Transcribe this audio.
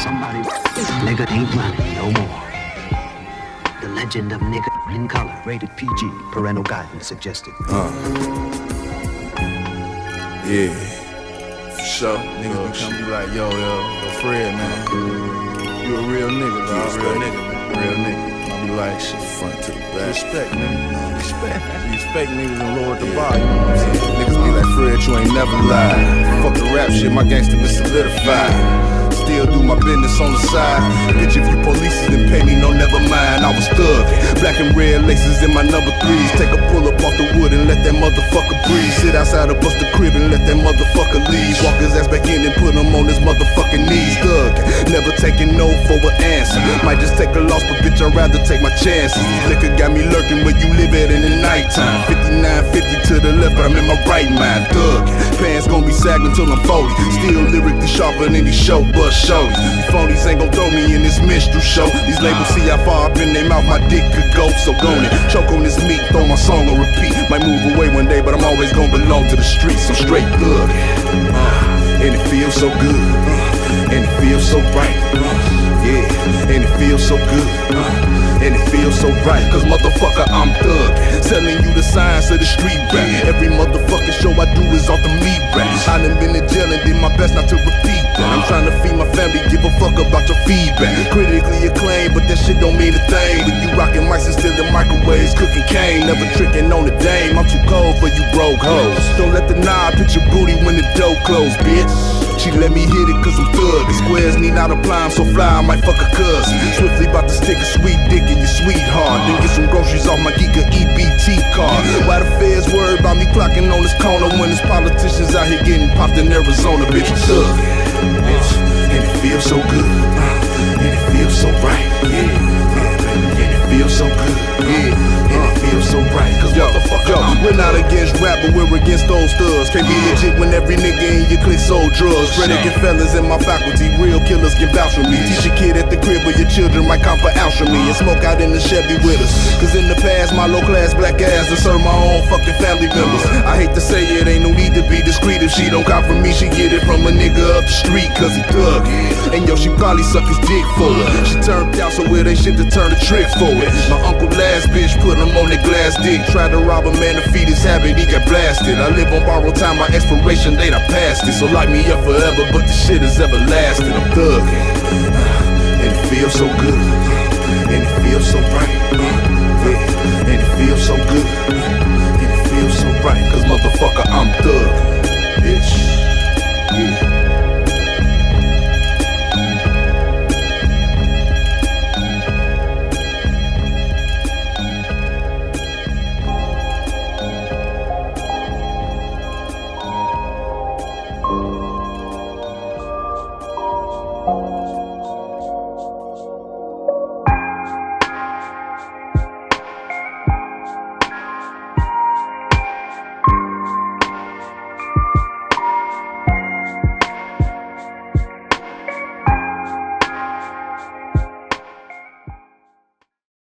Nigga ain't running. Somebody, nigga ain't running no more. The legend of nigga in color. Rated PG. Parental guidance suggested. Yeah. For sure. Niggas be come be like, yo, yo, yo, Fred, man. You a real nigga, bro. Yeah, real nigga, man. Real nigga. I be like, shit, front to the back. Respect, nigga. Respect. These fake niggas and lower the bar, you know what I'm saying? Niggas be like, Fred, you ain't never lied. Fuck the rap shit, my gangster been solidified. Still do my business on the side. Bitch, if you police then pay me, Red laces in my number threes. Take a pull up off the wood and let that motherfucker breathe. Sit outside of bust the crib and let that motherfucker leave. Walk his ass back in and put him on his motherfucking knees. Thug. Never taking no for an answer. Might just take a loss, but bitch, I'd rather take my chances. Liquor got me lurking where you live at in the nighttime. 5950 to the left, but I'm in my right mind. Thug. Pants gonna be sagging till I'm 40. Still lyrically sharper than these show bus shows. You phonies ain't gon' throw me in this minstrel show. These labels see how far up in their mouth my dick could go. So go it. Choke on this meat, throw my song on repeat. Might move away one day, but I'm always gonna belong to the streets. So straight thug. Uh, and it feels so good. Uh, and it feels so right. Uh, yeah, and it feels so good. Uh, and it feels so right, cause motherfucker, I'm thug. Telling you the signs of the street rap. Every motherfucking show I do is off the meat rap. I done been in jail and did my best not to repeat that. I'm trying to feed my family, give a fuck about your feedback. Critically shit don't mean a thing. When you rockin' mics and still in microwaves, cooking cane, never trickin' on the dame. I'm too cold for you broke hoes. Don't let the knob hit your booty when the dough close, bitch. She let me hit it cause I'm thug. The squares need not apply, I'm so fly, I might fuck a cousin. Swiftly about to stick a sweet dick in your sweetheart. Then get some groceries off my Giga EBT card. Why the feds worry about me clocking on this corner when there's politicians out here getting popped in Arizona, bitch, thug. And it feels so good. And it feels so right. Against those thugs. Can't be legit when every nigga in your clique sold drugs. Predicate fellas in my faculty, real killers can vouch for me. Teach your kid at the crib where your children might come for ounce from me. And smoke out in the Chevy with us. Cause in the past, my low class black ass to serve my own fucking family members. I hate to say it, ain't no need to be discreet. If she don't cop from me, she get it from a nigga up the street, cause he thug. And yo, she probably suck his dick for it. She turned out, so it ain't shit to turn the trick for it. My uncle last bitch put him on the glass dick. Tried to rob a man to feed his habit, he got blasted. I live on borrowed time, my expiration date, I passed it. So lock me up forever, but the shit is everlasting. I'm thugging. And it feels so good. And it feels so right. And it feels so good. And it feels so right. Cause. Bitch.